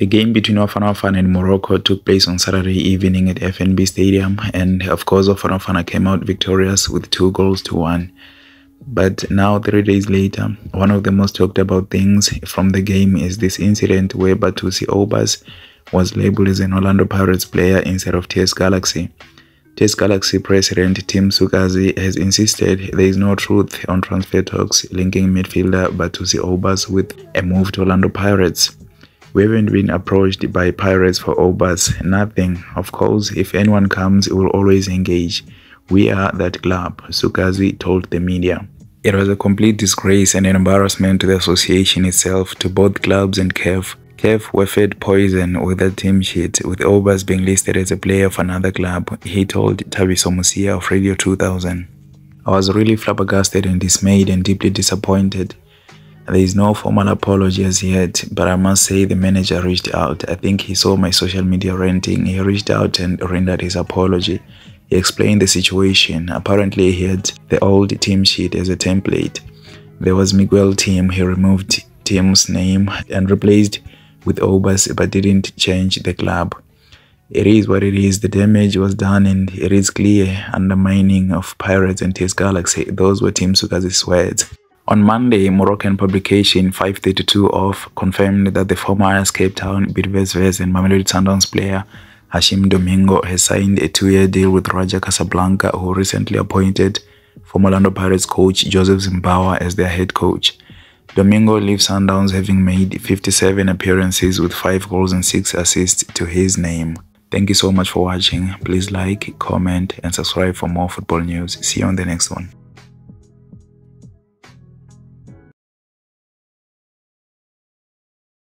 The game between Bafana and Morocco took place on Saturday evening at FNB Stadium, and of course, Bafana came out victorious with two goals to one. But now, three days later, one of the most talked about things from the game is this incident where Bathusi Aubaas was labeled as an Orlando Pirates player instead of TS Galaxy. TS Galaxy president Tim Sukazi has insisted there is no truth on transfer talks linking midfielder Bathusi Aubaas with a move to Orlando Pirates. We haven't been approached by pirates for Aubaas, nothing. Of course, if anyone comes, we'll always engage. We are that club, Sukazi told the media. It was a complete disgrace and an embarrassment to the association itself, to both clubs and CAF. CAF were fed poison with the team sheet, with Aubaas being listed as a player of another club, he told Thabiso Mosia of Radio 2000. I was really flabbergasted and dismayed and deeply disappointed. There is no formal apology as yet, but I must say the manager reached out. I think he saw my social media ranting. He reached out and rendered his apology. He explained the situation. Apparently, he had the old team sheet as a template. There was Miguel Timm. He removed Timm's name and replaced with Aubaas, but didn't change the club. It is what it is. The damage was done, and it is clear undermining of Pirates and TS Galaxy. Those were Tim Sukazi's words. On Monday, Moroccan publication 532 Off confirmed that the former Cape Town, Bidvest and Mamelodi Sundowns player Hashim Domingo has signed a two-year deal with Raja Casablanca, who recently appointed former Orlando Pirates coach Joseph Zinnbauer as their head coach. Domingo leaves Sundowns having made 57 appearances with 5 goals and 6 assists to his name. Thank you so much for watching. Please like, comment and subscribe for more football news. See you on the next one.